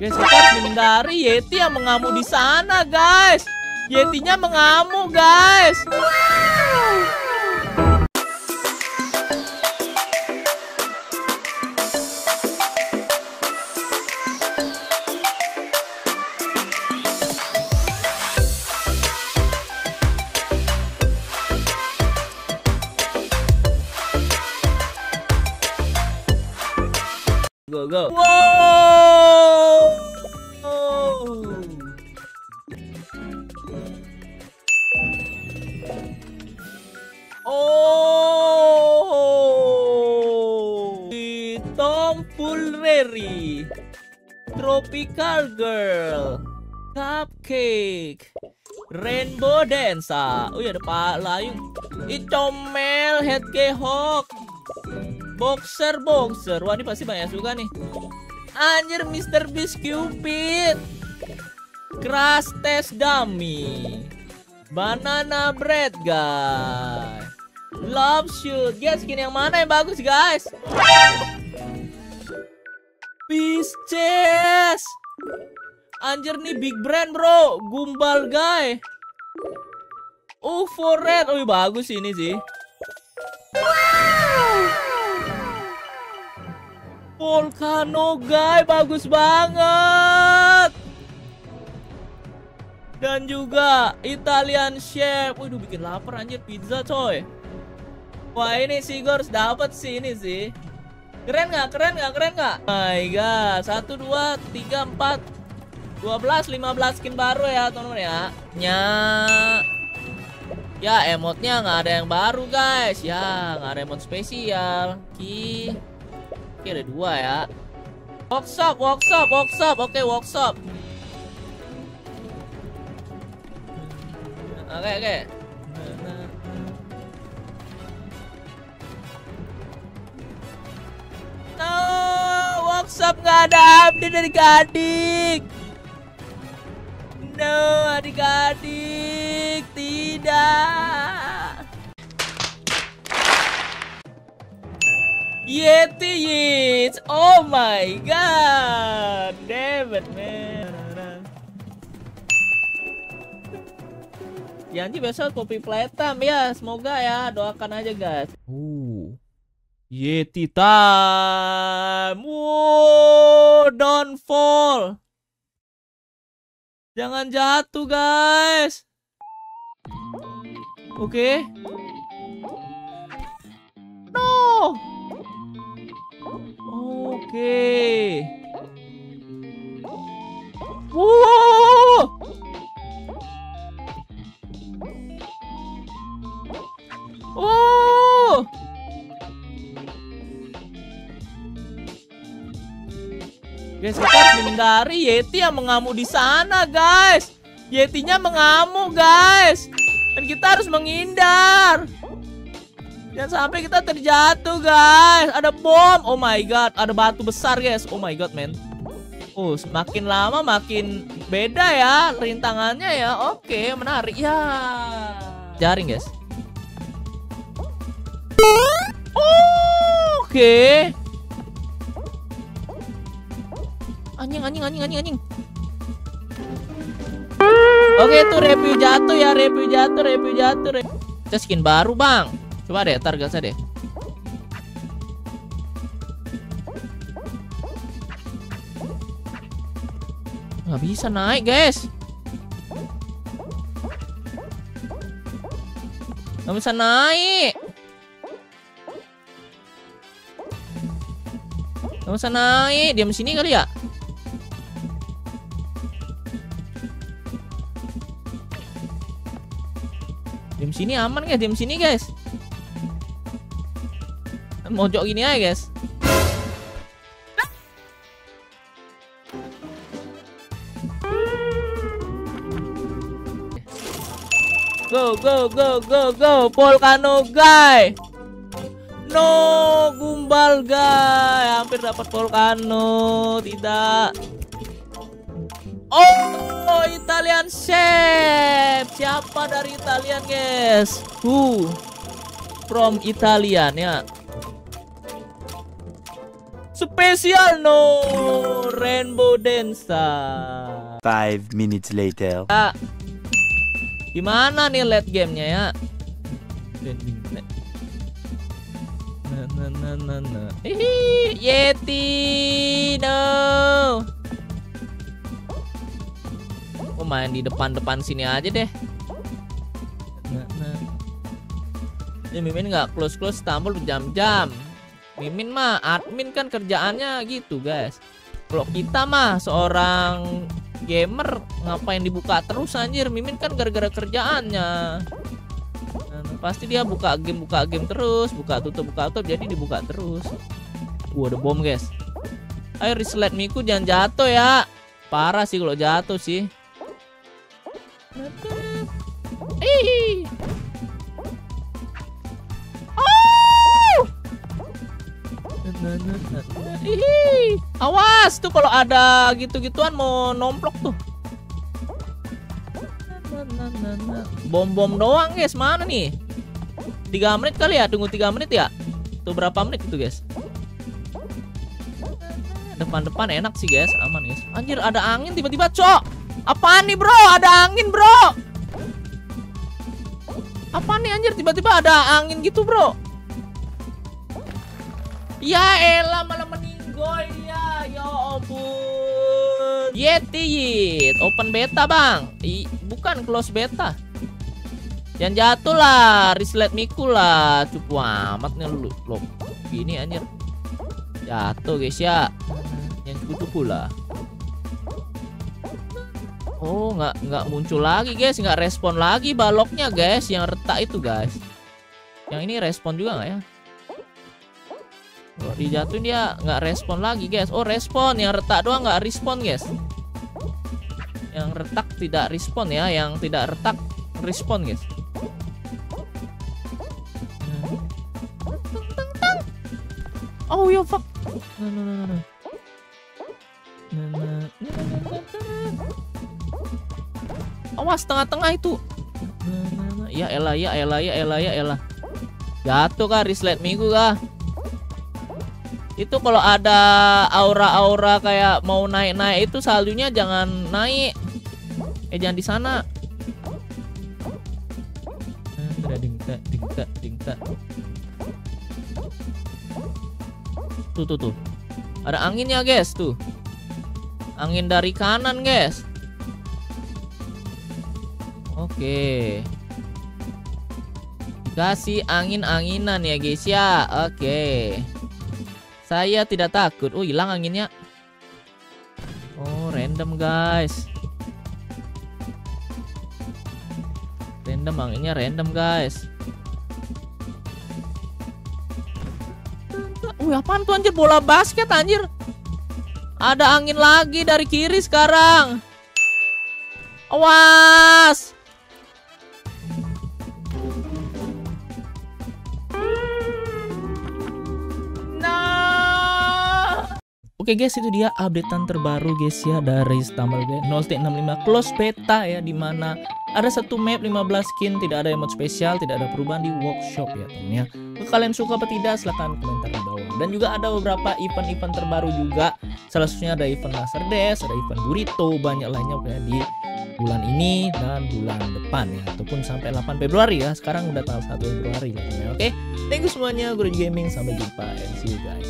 Guys, kita harus menghindari Yeti yang mengamuk di sana, guys. Yetinya mengamuk, guys. Go, go. Fulreri. Tropical Girl. Cupcake. Rainbow Dancer. Oh ya ada Pak Layu. Icomel Hedgehog. Boxer boxer. Wah ini pasti banyak suka nih. Anjir Mr. Beast Cupid. Crash Test Dummy. Banana Bread guys. Love Shoot. Guys skin yang mana yang bagus guys? Chest. Anjir nih big brand bro. Gumbal guy. UFO Red. Oh bagus ini sih. Volcano guy bagus banget. Dan juga Italian Chef. Waduh bikin lapar anjir pizza coy. Wah ini sih gue harus dapat sih ini sih. Keren nggak? Keren nggak? Keren nggak? My god. Satu, dua, tiga, empat, dua belas, lima belas skin baru ya teman-teman ya. Nya. Ya emotnya nggak ada yang baru guys. Ya nggak ada emot spesial. Ki. Oke ada dua ya. Workshop, workshop, workshop. Oke workshop. Oke oke. No, workshop nggak ada update dari adik. No, adik-adik tidak. Yeti Yeets. Oh my god. Damn it, man. Janji besok kopi platinum ya. Semoga ya. Doakan aja guys. Uh. Yeti time. Wow, don't fall. Jangan jatuh guys. Oke. Okay. No. Oke. Guys, kita harus Yeti yang mengamuk di sana, guys. Yetinya mengamuk, guys. Dan kita harus menghindar. Jangan sampai kita terjatuh guys. Ada bom. Oh my god Ada batu besar guys. Oh my god man. Oh semakin lama makin beda ya Rintangannya ya. Oke menarik. Ya. Jaring guys. Oh, Oke Anjing anjing anjing anjing anjing Oke tuh review jatuh ya Review jatuh review jatuh review. Kita skin baru bang Coba deh, tar gas deh. Nggak bisa naik, guys. Nggak bisa naik. Nggak bisa naik. Diam sini kali ya? Diam sini aman guys, diam sini guys. Mojok gini aja guys. Go go go go go. Volcano guy. No Gumbal guy. Hampir dapat Volcano. Tidak Oh Italian Chef Siapa dari Italian guys Who From Italian ya spesial no Rainbow Densa. Five minutes later. Ya. Gimana nih late gamenya ya? Nah, nah, nah. Hihi, Yeti, no. Main di depan-depan sini aja deh. Ini Mimin nggak close close tampil berjam-jam. Mimin mah admin kan kerjaannya gitu guys. Kalau kita mah seorang gamer ngapain dibuka terus anjir? Mimin kan gara-gara kerjaannya. Pasti dia buka game buka game terus. Buka tutup buka tutup jadi dibuka terus. Gua ada bom guys. Ayo reset miku jangan jatuh ya. Parah sih kalau jatuh sih Ih. Awas tuh kalau ada gitu-gituan mau nomplok tuh. Bom-bom doang guys, mana nih? 3 menit kali ya, tunggu 3 menit ya. Tuh berapa menit itu guys? Depan-depan enak sih guys, aman guys. Anjir ada angin tiba-tiba, cok. Apaan nih bro? Ada angin bro. Apa nih anjir tiba-tiba ada angin gitu bro? Ya elah malah meninggoy dia. Ya ampun. Yeti Yit. Open beta bang. I, bukan close beta. Jangan jatuh lah. Rislet Miku lah. Cupu amat nih lu. Loh. Gini anjir. Jatuh guys ya. Yang cupu-cupu lah. Oh nggak nggak muncul lagi guys. Nggak respon lagi baloknya guys. Yang retak itu guys. Yang ini respon juga nggak ya? Kalau dijatuhin dia nggak respon lagi guys. Oh respon, yang retak doang nggak respon guys. Yang retak tidak respon ya, yang tidak retak respon guys. Oh ya fuck. No, no, no, no. Awas tengah-tengah itu. Ya elah ya elah ya elah ya elah. Jatuh kah rislet minggu kah? itu kalau ada aura-aura kayak mau naik-naik itu saljunya jangan naik eh jangan di sana tuh tuh tuh ada anginnya guys tuh angin dari kanan guys oke kasih angin-anginan ya guys ya oke saya tidak takut. Oh, hilang anginnya. Oh, random, guys. Random anginnya random, guys. Wih, apaan tuh anjir bola basket anjir? Ada angin lagi dari kiri sekarang. Awas. Oke guys itu dia updatean terbaru guys ya dari Stumble Guide 0.65 close beta ya di mana ada satu map 15 skin tidak ada emote spesial tidak ada perubahan di workshop ya temen ya. Kalau kalian suka atau tidak silahkan komentar di bawah. Dan juga ada beberapa event-event terbaru juga. Salah satunya ada event laser dash ada event burrito banyak lainnya ya di bulan ini dan bulan depan ya ataupun sampai 8 Februari ya. Sekarang udah tanggal 1 Februari ya oke? Thank you semuanya gue Gaming. Sampai jumpa and see you guys.